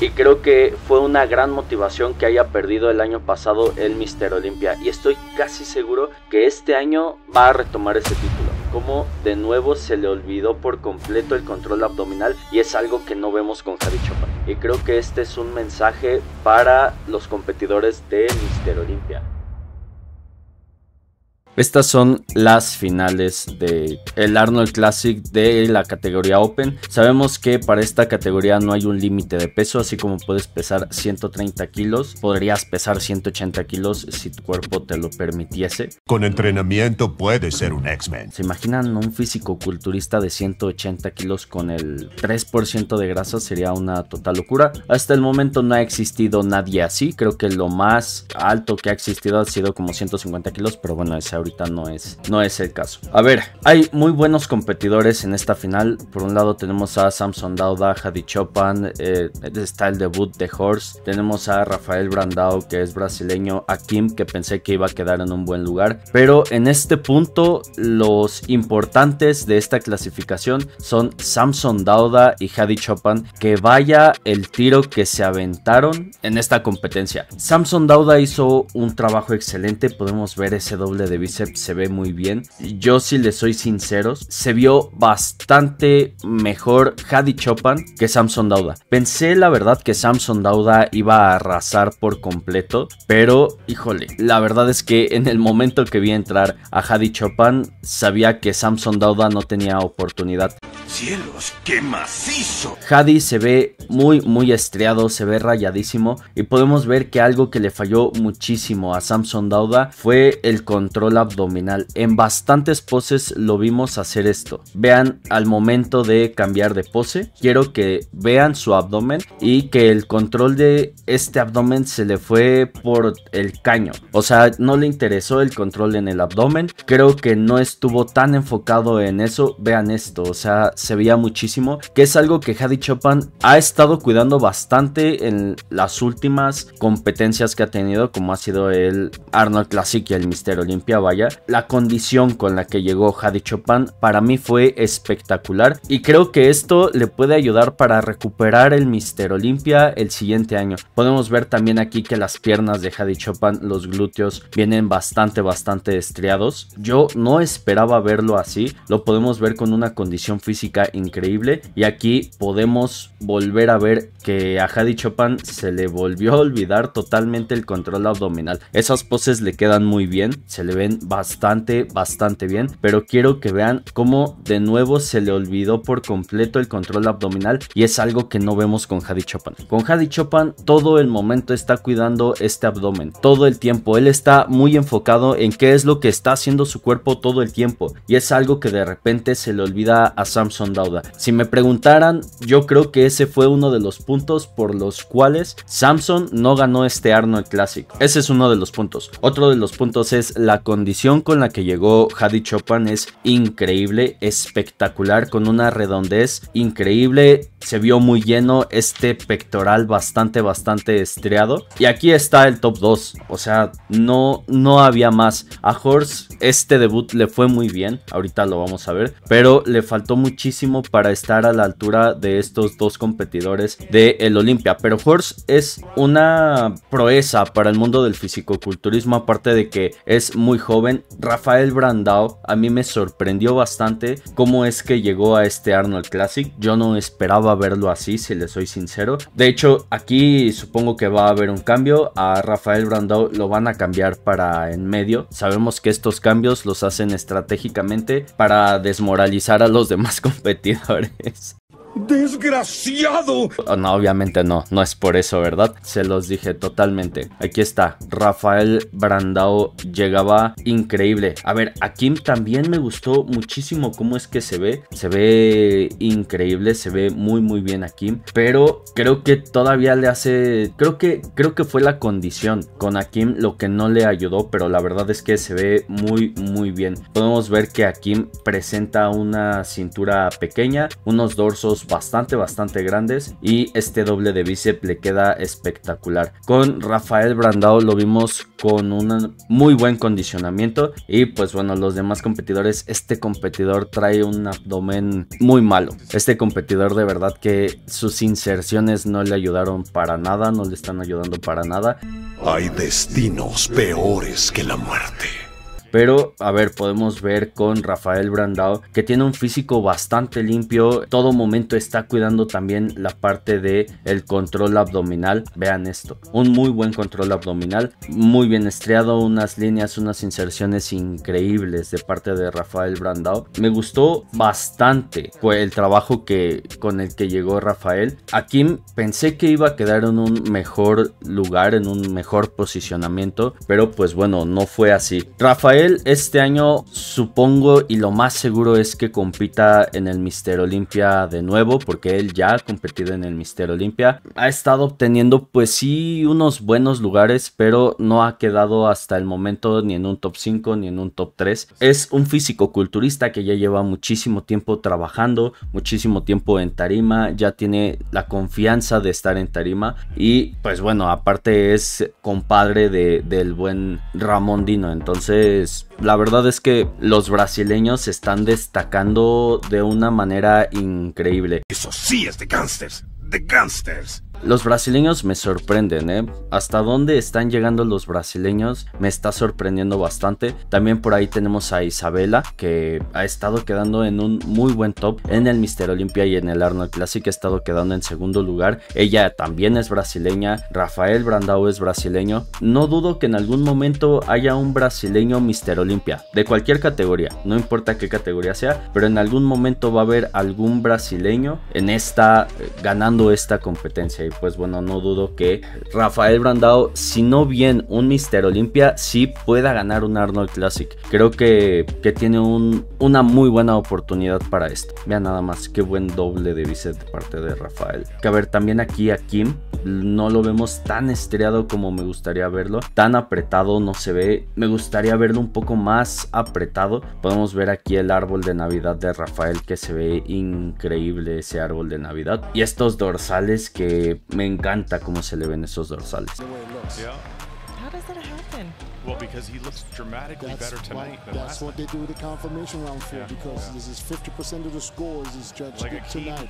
Y creo que fue una gran motivación que haya perdido el año pasado el Mister Olympia. Y estoy casi seguro que este año va a retomar ese título. Como de nuevo se le olvidó por completo el control abdominal y es algo que no vemos con Javi Chopin. Y creo que este es un mensaje para los competidores de Mister Olympia. Estas son las finales de el Arnold Classic de la categoría Open. Sabemos que para esta categoría no hay un límite de peso, así como puedes pesar 130 kilos, podrías pesar 180 kilos si tu cuerpo te lo permitiese. Con entrenamiento puedes ser un X-Men. ¿Se imaginan un físico culturista de 180 kilos con el 3% de grasa? Sería una total locura. Hasta el momento no ha existido nadie así. Creo que lo más alto que ha existido ha sido como 150 kilos, pero bueno, ese ahorita no es, no es el caso. A ver, hay muy buenos competidores en esta final. Por un lado tenemos a Samson Dauda, Hadi Chopan, eh, está el debut de Horse. Tenemos a Rafael Brandao, que es brasileño, a Kim, que pensé que iba a quedar en un buen lugar. Pero en este punto, los importantes de esta clasificación son Samson Dauda y Hadi Chopan, que vaya el tiro que se aventaron en esta competencia. Samson Dauda hizo un trabajo excelente, podemos ver ese doble de bíceps se ve muy bien. Yo si les soy sinceros, se vio bastante mejor Hadi Chopan que Samson Dauda. Pensé la verdad que Samson Dauda iba a arrasar por completo, pero híjole, la verdad es que en el momento que vi entrar a Hadi Chopan, sabía que Samson Dauda no tenía oportunidad. ¡Cielos, qué macizo! Hadi se ve muy, muy estriado, se ve rayadísimo y podemos ver que algo que le falló muchísimo a Samson Dauda fue el control abdominal. En bastantes poses lo vimos hacer esto. Vean al momento de cambiar de pose, quiero que vean su abdomen y que el control de este abdomen se le fue por el caño. O sea, no le interesó el control en el abdomen. Creo que no estuvo tan enfocado en eso. Vean esto, o sea, se veía muchísimo, que es algo que Hadi Chopin ha estado cuidando bastante en las últimas competencias que ha tenido, como ha sido el Arnold Classic y el Mister Olympia, La condición con la que llegó Hadi Chopin para mí fue espectacular y creo que esto le puede ayudar para recuperar el Mister Olympia el siguiente año. Podemos ver también aquí que las piernas de Hadi Chopin, los glúteos, vienen bastante, bastante estriados. Yo no esperaba verlo así, lo podemos ver con una condición física increíble. Y aquí podemos volver a ver que a Hadi Chopin se le volvió a olvidar totalmente el control abdominal. Esas poses le quedan muy bien, se le ven bastante, bastante bien. Pero quiero que vean cómo de nuevo se le olvidó por completo el control abdominal. Y es algo que no vemos con Hadi Chopin. Con Hadi Chopin todo el momento está cuidando este abdomen. Todo el tiempo. Él está muy enfocado en qué es lo que está haciendo su cuerpo todo el tiempo. Y es algo que de repente se le olvida a Samson Dauda. Si me preguntaran, yo creo que ese fue uno de los puntos por los cuales Samson no ganó este Arnold Classic. Ese es uno de los puntos. Otro de los puntos es la condición con la que llegó Hadi Chopin es increíble, espectacular, con una redondez increíble. Se vio muy lleno este pectoral bastante, bastante estriado. Y aquí está el top 2. O sea, no, no había más. A Horse este debut le fue muy bien. Ahorita lo vamos a ver. Pero le faltó muchísimo para estar a la altura de estos dos competidores de el Olimpia. Pero Horst es una proeza para el mundo del fisicoculturismo, aparte de que es muy joven. Rafael Brandao a mí me sorprendió bastante cómo es que llegó a este Arnold Classic. Yo no esperaba verlo así, si le soy sincero. De hecho, aquí supongo que va a haber un cambio. A Rafael Brandao lo van a cambiar para en medio. Sabemos que estos cambios los hacen estratégicamente para desmoralizar a los demás competidores. ¡Desgraciado! Oh, no, obviamente no, no es por eso, ¿verdad? Se los dije totalmente. Aquí está, Rafael Brandao llegaba increíble. A ver, a Kim también me gustó muchísimo cómo es que se ve. Se ve increíble, se ve muy muy bien a Kim. Pero creo que todavía le hace... Creo que, creo que fue la condición con Akim lo que no le ayudó, pero la verdad es que se ve muy muy bien. Podemos ver que Akim presenta una cintura pequeña, unos dorsos bastante, bastante grandes y este doble de bíceps le queda espectacular. Con Rafael Brandao lo vimos con un muy buen condicionamiento y pues bueno, los demás competidores, este competidor trae un abdomen muy malo. Este competidor de verdad que sus inserciones no le ayudaron para nada, no le están ayudando para nada. Hay destinos peores que la muerte. Pero, a ver, podemos ver con Rafael Brandao que tiene un físico bastante limpio. Todo momento está cuidando también la parte de el control abdominal. Vean esto. Un muy buen control abdominal. Muy bien estriado. Unas líneas, unas inserciones increíbles de parte de Rafael Brandao. Me gustó bastante el trabajo que, con el que llegó Rafael. Aquí pensé que iba a quedar en un mejor lugar, en un mejor posicionamiento. Pero pues bueno, no fue así. Rafael este año supongo y lo más seguro es que compita en el Mister Olympia de nuevo porque él ya ha competido en el Mister Olympia. Ha estado obteniendo pues sí unos buenos lugares pero no ha quedado hasta el momento ni en un top 5 ni en un top 3. Es un físico culturista que ya lleva muchísimo tiempo trabajando, muchísimo tiempo en tarima, ya tiene la confianza de estar en tarima y pues bueno aparte es compadre de, del buen Ramón Dino entonces la verdad es que los brasileños están destacando de una manera increíble. Eso sí es de gangsters, de gangsters. Los brasileños me sorprenden, ¿eh? Hasta dónde están llegando los brasileños me está sorprendiendo bastante. También por ahí tenemos a Isabela, que ha estado quedando en un muy buen top en el Mister Olympia y en el Arnold Classic. Ha estado quedando en segundo lugar. Ella también es brasileña. Rafael Brandao es brasileño. No dudo que en algún momento haya un brasileño Mister Olympia, de cualquier categoría. No importa qué categoría sea, pero en algún momento va a haber algún brasileño en esta, eh, ganando esta competencia pues bueno, no dudo que Rafael Brandao, si no bien un Mister Olympia, sí pueda ganar un Arnold Classic. Creo que, que tiene un, una muy buena oportunidad para esto. Vean nada más, qué buen doble de bíceps de parte de Rafael. Que a ver, también aquí a Kim no lo vemos tan estriado como me gustaría verlo. Tan apretado no se ve. Me gustaría verlo un poco más apretado. Podemos ver aquí el árbol de Navidad de Rafael que se ve increíble ese árbol de Navidad. Y estos dorsales que me encanta cómo se le ven esos dorsales. Well, because he looks dramatically that's better tonight than That's what they do the confirmation round for yeah, because yeah. this is 50% of the scores is judged like tonight.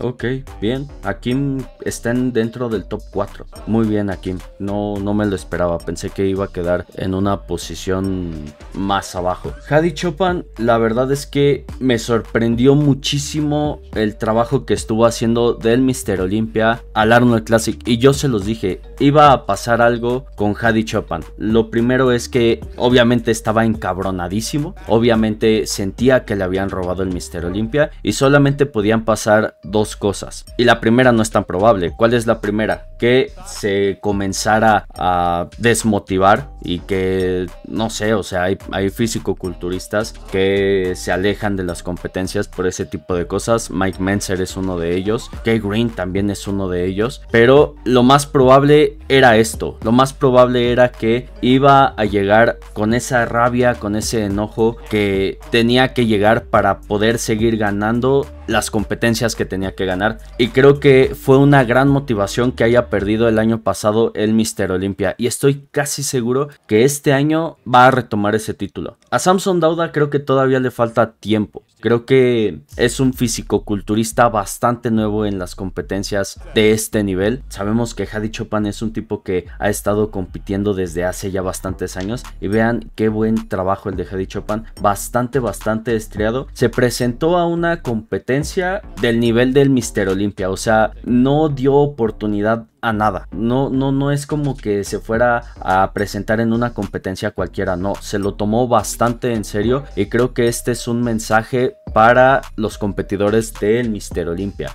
Ok, bien. Akim está dentro del top 4. Muy bien, Akim. No, no me lo esperaba. Pensé que iba a quedar en una posición más abajo. Hadi Chopin, la verdad es que me sorprendió muchísimo el trabajo que estuvo haciendo del Mister Olympia al Arnold Classic. Y yo se los dije, iba a pasar algo con Hadi Chopin. Lo primero es que obviamente estaba encabronadísimo. Obviamente sentía que le habían robado el Mister Olympia y solamente podían pasar dos cosas. Y la primera no es tan probable. ¿Cuál es la primera? Que se comenzara a desmotivar y que, no sé, o sea, hay, hay físico-culturistas que se alejan de las competencias por ese tipo de cosas. Mike Menzer es uno de ellos. Kay Green también es uno de ellos. Pero lo más probable era esto. Lo más probable era que iba a llegar con esa rabia, con ese enojo que tenía que llegar para poder seguir ganando las competencias que tenía que ganar. Y creo que fue una gran motivación que haya perdido el año pasado el Mister Olympia. Y estoy casi seguro que este año va a retomar ese título. A Samson Dauda creo que todavía le falta tiempo. Creo que es un físico-culturista bastante nuevo en las competencias de este nivel. Sabemos que Hadi Chopin es un tipo que ha estado compitiendo desde hace ya bastantes años. Y vean qué buen trabajo el de Hadi Chopin. Bastante, bastante estriado. Se presentó a una competencia del nivel del Mister Olympia. O sea, no dio oportunidad a nada. No, no, no es como que se fuera a presentar en una competencia cualquiera. No, se lo tomó bastante en serio. Y creo que este es un mensaje para los competidores del Mister Olympia.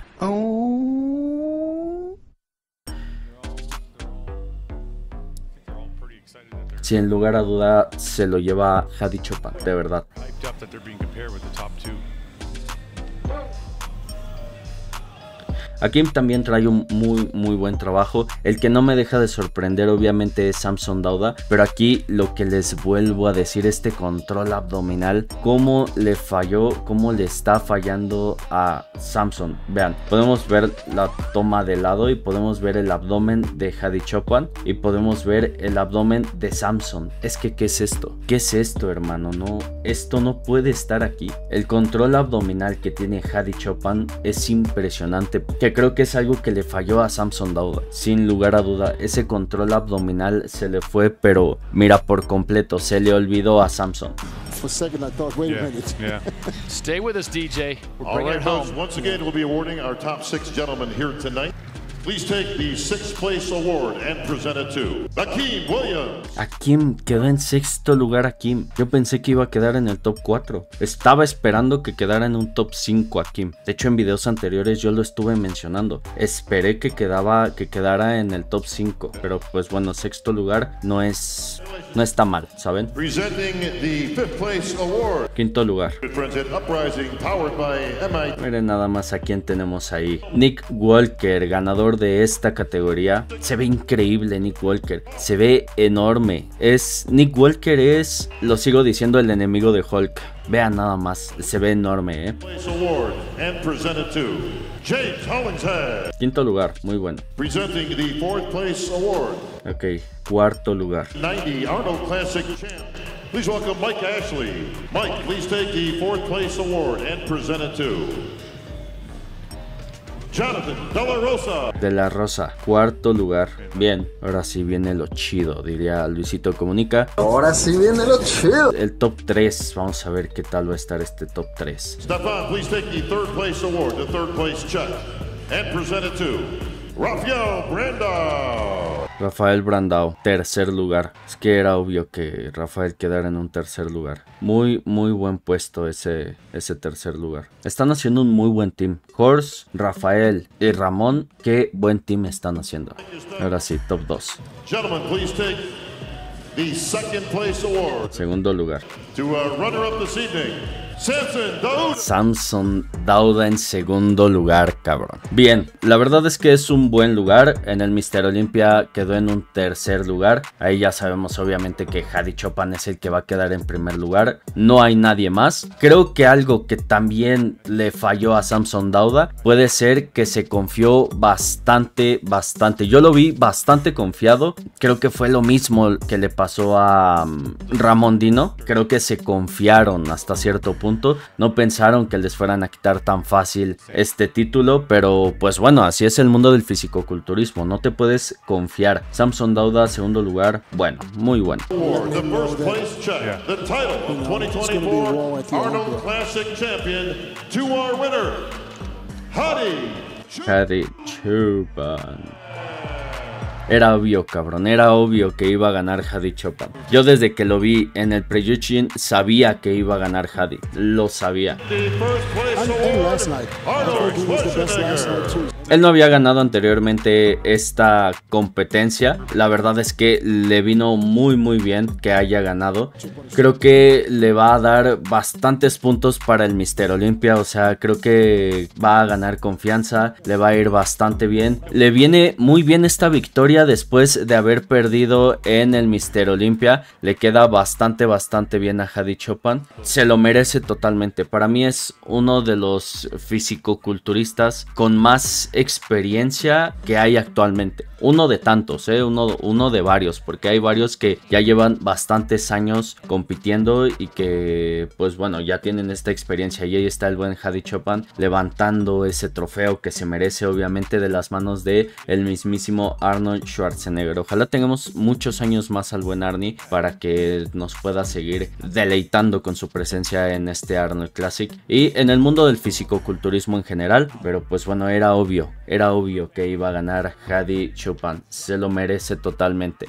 Sin lugar a duda se lo lleva Hadi Chopin, de verdad. Akim también trae un muy muy buen trabajo. El que no me deja de sorprender obviamente es Samson Dauda, pero aquí lo que les vuelvo a decir, este control abdominal, cómo le falló, cómo le está fallando a Samson. Vean, podemos ver la toma de lado y podemos ver el abdomen de Hadi Chopin y podemos ver el abdomen de Samson. Es que, ¿qué es esto? ¿Qué es esto, hermano? No, esto no puede estar aquí. El control abdominal que tiene Hadi Chopin es impresionante, creo que es algo que le falló a Samson Dauda. Sin lugar a duda, ese control abdominal se le fue, pero mira por completo, se le olvidó a Samson. For a second, I thought, wait a minute. yeah. Stay with us, DJ. We're All bringing right, it home. once again, we'll be awarding our top six gentlemen here tonight. Please take the sixth place award and present it to Akeem Williams. Akim quedó en sexto lugar Akim. Yo pensé que iba a quedar en el top 4. Estaba esperando que quedara en un top 5 Akim. De hecho en videos anteriores yo lo estuve mencionando. Esperé que quedaba que quedara en el top 5, pero pues bueno, sexto lugar no es no está mal, ¿saben? Presenting the fifth place award. Quinto lugar. Miren nada más a quién tenemos ahí. Nick Walker, ganador de esta categoría. Se ve increíble Nick Walker. Se ve enorme. Es Nick Walker es, lo sigo diciendo, el enemigo de Hulk. Vean nada más, se ve enorme, ¿eh? Place award and present it to James Hollingshead. Quinto lugar, muy bueno. Presenting the fourth place award, Ok, cuarto lugar. 90 Arnold Classic champ. Please welcome Mike Ashley. Mike, please take the fourth place award and present it to Jonathan Della Rosa. De la Rosa, cuarto lugar. Bien, ahora sí viene lo chido, diría Luisito Comunica. Ahora sí viene lo chido. El top 3, vamos a ver qué tal va a estar este top 3. Stefan, please take the third place award, the third place check, and present it to Rafael Brandau. Rafael Brandao, tercer lugar. Es que era obvio que Rafael quedara en un tercer lugar. Muy, muy buen puesto ese, ese tercer lugar. Están haciendo un muy buen team. Horst, Rafael y Ramón, qué buen team están haciendo. Ahora sí, top 2. Gentlemen, please take the second place award Segundo lugar. to a runner-up this evening, Samson Dauda en segundo lugar, cabrón. Bien, la verdad es que es un buen lugar. En el Mister Olympia quedó en un tercer lugar. Ahí ya sabemos obviamente que Hadi Chopin es el que va a quedar en primer lugar. No hay nadie más. Creo que algo que también le falló a Samson Dauda puede ser que se confió bastante, bastante. Yo lo vi bastante confiado. Creo que fue lo mismo que le pasó a um, Ramón Dino. Creo que se confiaron hasta cierto punto. No pensaron que les fueran a quitar tan fácil este título, pero pues bueno, así es el mundo del fisicoculturismo, no te puedes confiar. Samson Dauda, segundo lugar, bueno, muy bueno. Award, the first place check, the title of You know, it's gonna be raw 2024 at the Arnold end. Classic champion to our winner, Hadi. Harry Chopin. Era obvio, cabrón, era obvio que iba a ganar Hadi Chopin. Yo desde que lo vi en el Prejudging sabía que iba a ganar Hadi, lo sabía. Él no había ganado anteriormente esta competencia. La verdad es que le vino muy muy bien que haya ganado. Creo que le va a dar bastantes puntos para el Mister Olympia. O sea, creo que va a ganar confianza. Le va a ir bastante bien. Le viene muy bien esta victoria después de haber perdido en el Mister Olympia. Le queda bastante bastante bien a Hadi Chopin. Se lo merece totalmente. Para mí es uno de los fisicoculturistas con más experiencia que hay actualmente. Uno de tantos, ¿eh? uno, uno de varios, porque hay varios que ya llevan bastantes años compitiendo y que, pues bueno, ya tienen esta experiencia. Y ahí está el buen Hadi Chopin levantando ese trofeo que se merece, obviamente, de las manos de el mismísimo Arnold Schwarzenegger. Ojalá tengamos muchos años más al buen Arnie para que nos pueda seguir deleitando con su presencia en este Arnold Classic y en el mundo del fisicoculturismo en general. Pero pues bueno, era obvio, era obvio que iba a ganar Hadi Chopin. Se lo merece totalmente.